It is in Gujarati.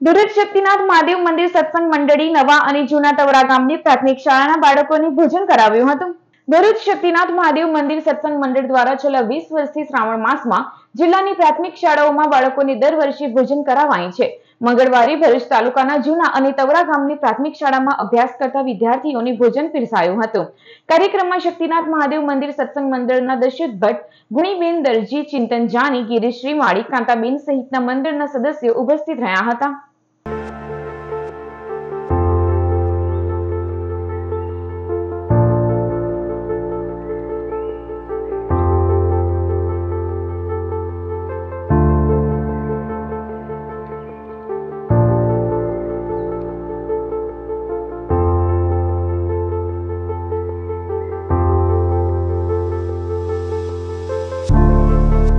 દુરજ શક્તિનાથ મહાદેવ મંદિર સત્સંગ મંડળી નવા અને જૂના તવરા ગામની પ્રાથમિક શાળાના બાળકોને ભોજન કરાવ્યું હતું. દરરોજ શક્તિનાથ મહાદેવ મંદિર સત્સંગ મંડળ દ્વારા છેલ્લા વીસ વર્ષથી શ્રાવણ માસમાં જિલ્લાની પ્રાથમિક શાળાઓમાં બાળકોને દર વર્ષે ભોજન કરાવાય છે. મંગળવારે ભરૂચ તાલુકાના જૂના અને તવરા ગામની પ્રાથમિક શાળામાં અભ્યાસ કરતા વિદ્યાર્થીઓને ભોજન પીરસાયું હતું. કાર્યક્રમમાં શક્તિનાથ મહાદેવ મંદિર સત્સંગ મંડળના દશરથ ભટ્ટ, ગુણીબેન દરજી, ચિંતન જાની ગિરીશ્રી માળી કાંતાબેન સહિતના મંડળના સદસ્યો ઉપસ્થિત રહ્યા હતા.